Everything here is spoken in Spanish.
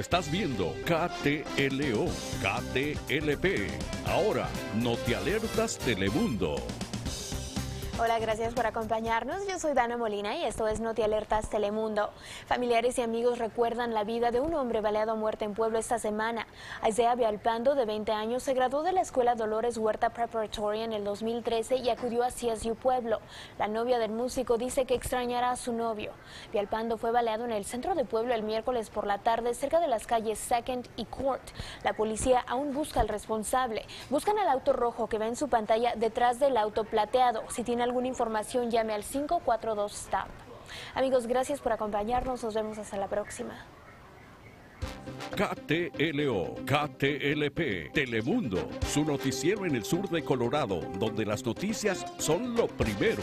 Estás viendo KTLO, KTLP. Ahora, no te alertas Telemundo. Hola, gracias por acompañarnos. Yo soy Dana Molina y esto es Noti Alertas Telemundo. Familiares y amigos recuerdan la vida de un hombre baleado a muerte en Pueblo esta semana. Isaiah Vialpando, de 20 años, se graduó de la Escuela Dolores Huerta Preparatoria en el 2013 y acudió a CSU Pueblo. La novia del músico dice que extrañará a su novio. Vialpando fue baleado en el centro de Pueblo el miércoles por la tarde, cerca de las calles Second y Court. La policía aún busca al responsable. Buscan al auto rojo que ve en su pantalla detrás del auto plateado. Si tiene alguna información, llame al 542 STOP. Amigos, gracias por acompañarnos. Nos vemos hasta la próxima. KTLO, KTLP, Telemundo, su noticiero en el sur de Colorado, donde las noticias son lo primero.